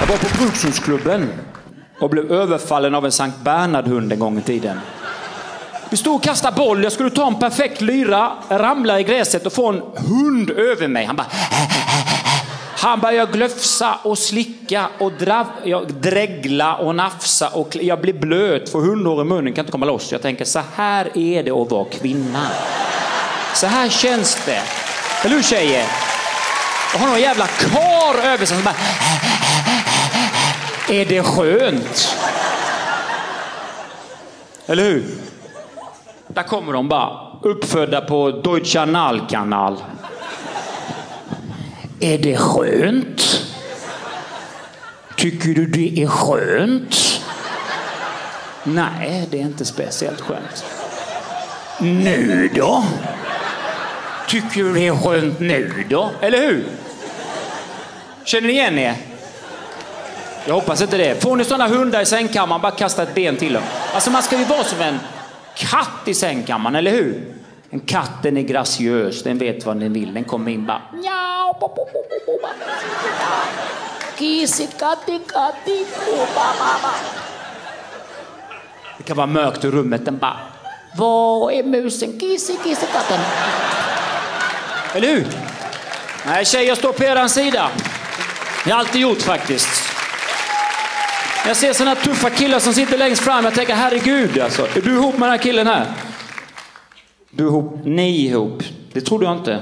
Jag var på Brukshundsklubben och blev överfallen av en Sankt Bernhard-hund en gång i tiden. Vi stod och kastade boll, jag skulle ta en perfekt lyra, ramla i gräset och få en hund över mig. Han bara... Han började glöfsa och slicka och drav, jag, dregla och nafsa och jag blir blöt, för hundhår i munnen, kan inte komma loss. Jag tänker så här är det att vara kvinna. Så här känns det. Eller hur tjejer? Och har någon jävla kar över sig som bara... Är det skönt? Eller hur? Där kommer de bara, uppfödda på Deutsche Nallkanal. Är det skönt? Tycker du det är skönt? Nej, det är inte speciellt skönt. Nu då? Tycker du det är skönt nu då? Eller hur? Känner ni igen er? Jag hoppas inte det. Får ni sådana hundar i sängkammaren, bara kasta ett ben till dem. Alltså man ska ju vara som en katt i sängkammaren, eller hur? En katt den är graciös, den vet vad den vill. Den kommer in bara... Njau, bo, bo, bo, bo. Kisi, katti, katti. Det kan vara mörkt i rummet, den bara... Var är musen? Kisi, kisi, katten. Eller hur? Nej, tjejer står på er sida. Det har jag alltid gjort faktiskt. Jag ser sådana tuffa killar som sitter längst fram. Jag tänker herregud alltså. Är du ihop med den här killen här? Du är ihop. Ni ihop. Det trodde jag inte.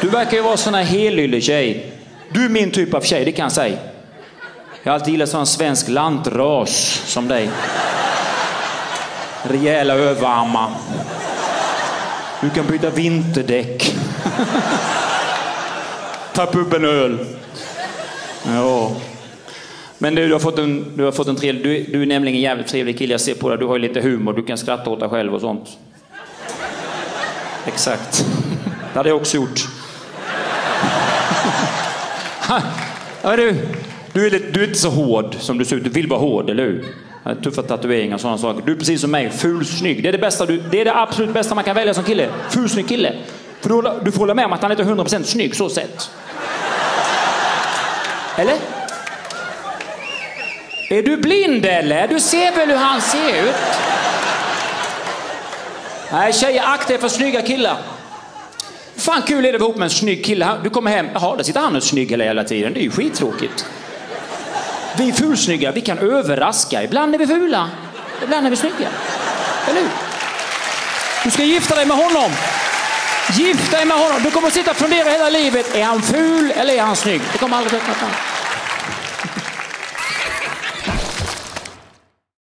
Du verkar ju vara sån här helylle tjej. Du är min typ av tjej, det kan jag säga. Jag har alltid gillat sån svensk lantras som dig. Rejäla överarmar. Du kan byta vinterdäck. Tappa upp en öl. Ja. Men du, du har fått en, du har fått en trevlig, du, du är nämligen en jävligt trevlig kille. Jag ser på dig, du har ju lite humor, du kan skratta åt dig själv och sånt. Exakt. Det hade jag också gjort. Ja, du, du, är lite, du är inte så hård som du ser ut. Du vill vara hård, eller hur? Tuffa tatueringar och sådana saker. Du är precis som mig, fulsnygg. Det är det, bästa du, det är det absolut bästa man kan välja som kille. Fulsnygg kille. För du, du får hålla med om att han inte är 100% snygg så sett. Eller? Är du blind eller? Du ser väl hur han ser ut? Nej, tjejer, akta er för snygga killar. Fan kul är det att vara ihop med en snygg kille. Du kommer hem, jaha, där sitter han och snygg hela jävla tiden. Det är ju skittråkigt. Vi fulsnygga, vi kan överraska. Ibland är vi fula, ibland är vi snygga. Eller hur? Du ska gifta dig med honom. Gifta dig med honom. Du kommer att sitta och fundera hela livet. Är han ful eller är han snygg? Det kommer aldrig att fram.